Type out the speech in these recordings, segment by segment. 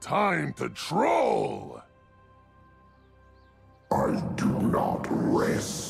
Time to troll! I do not rest.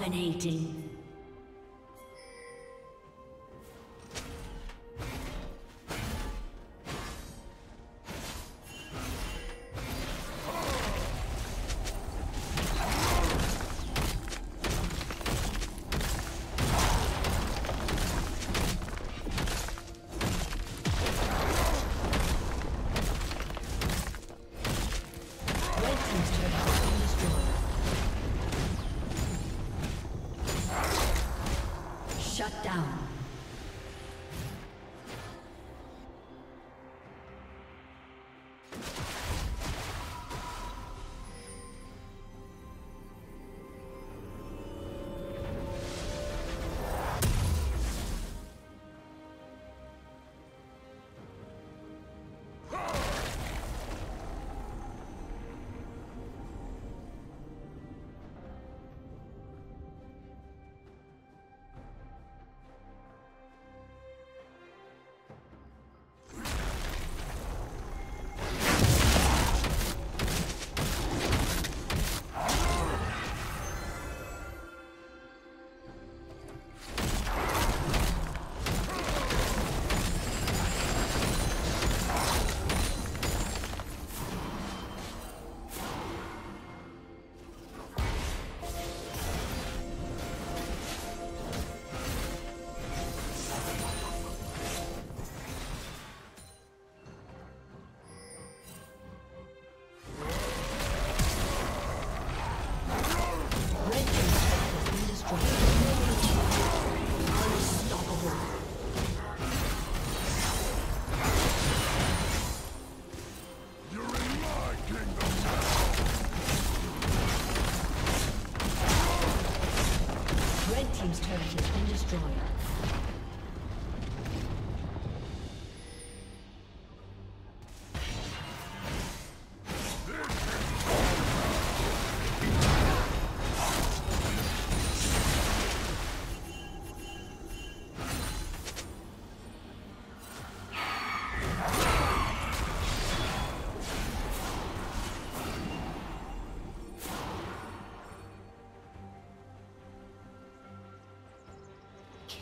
Dominating.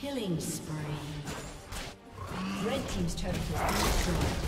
Killing spree. Red Team's turret has destroyed.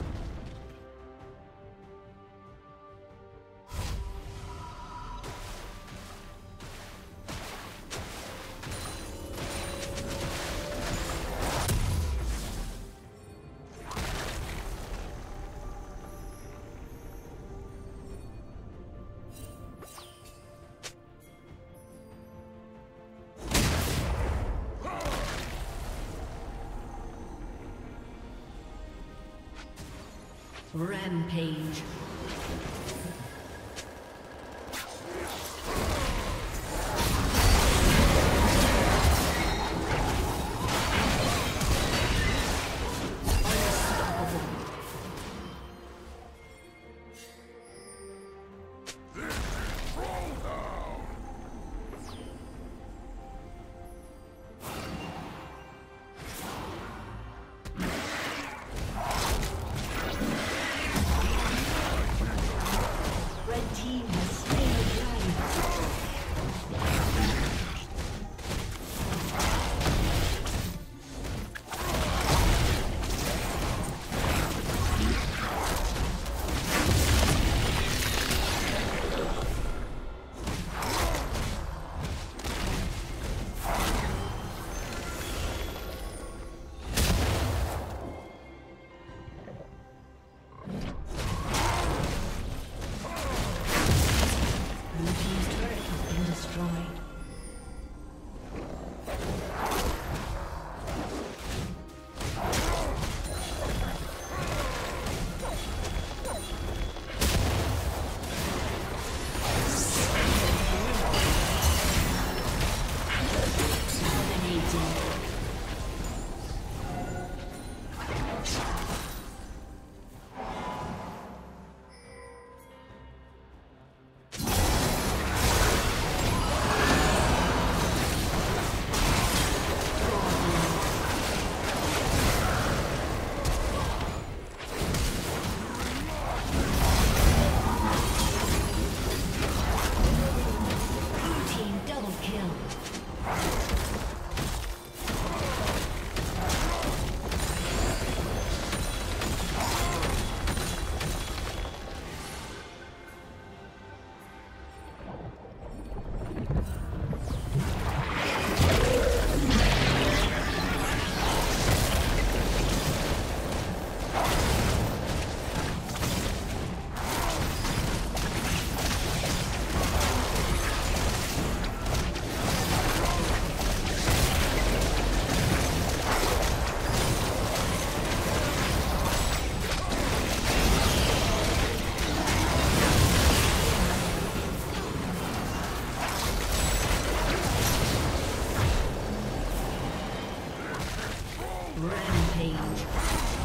Rampage. Rampage.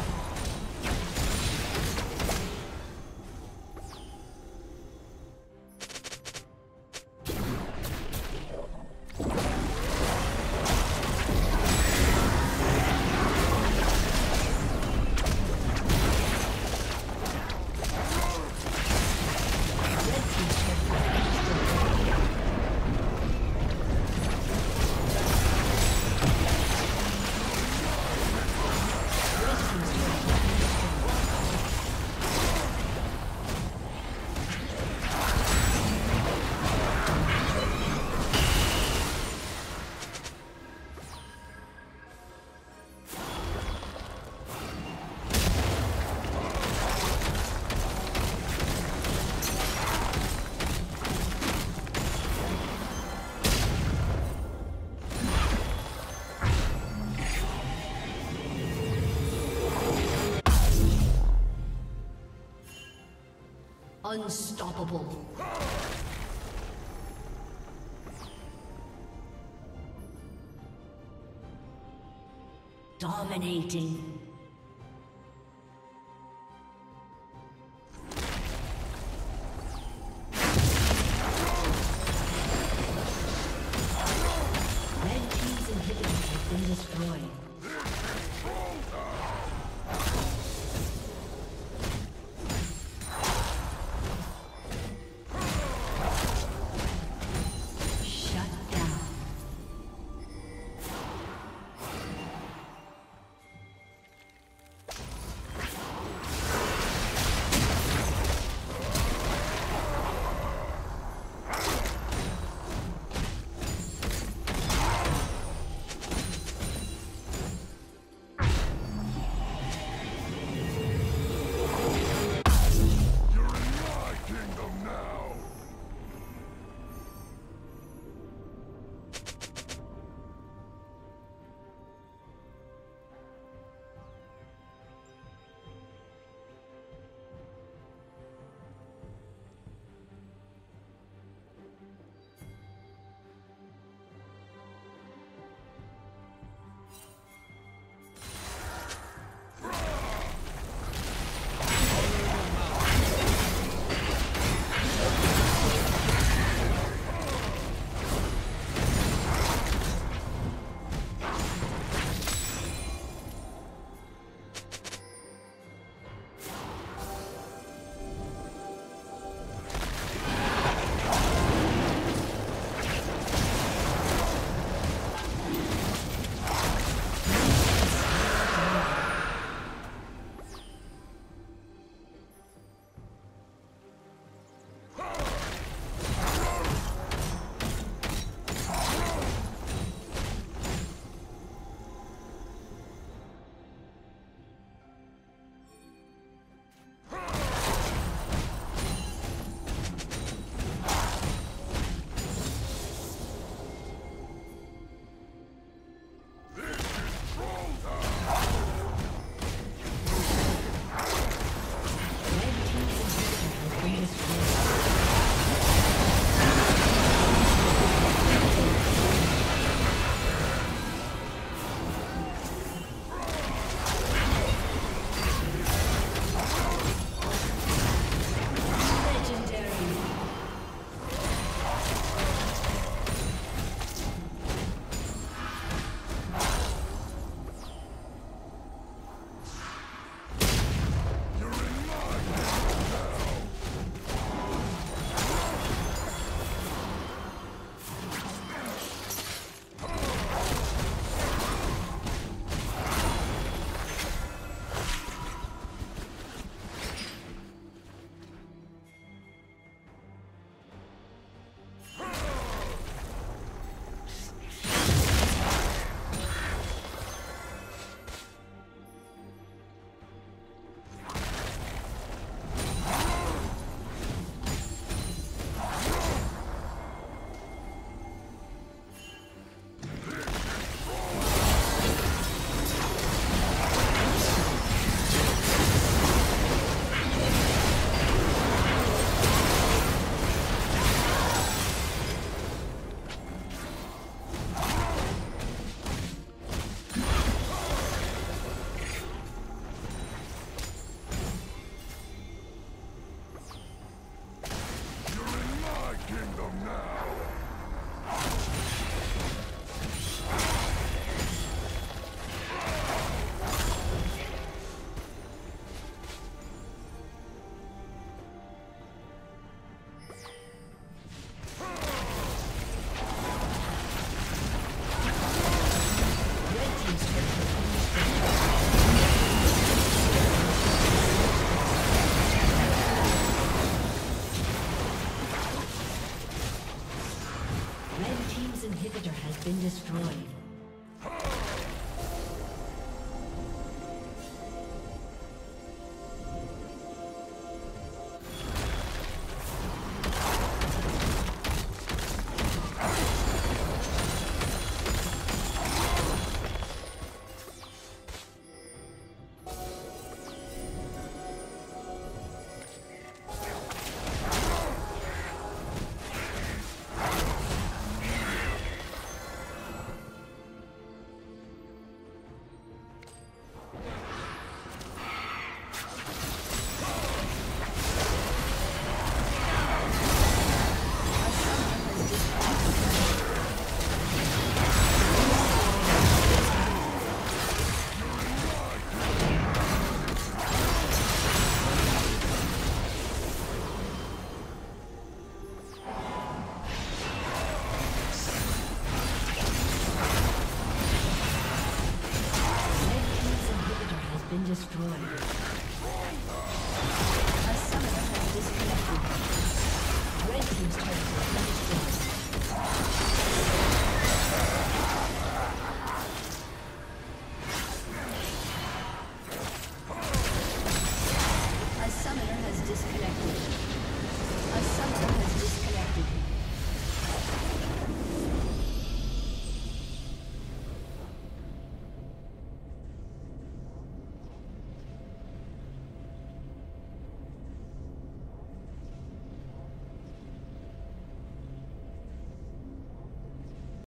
Unstoppable. Dominating.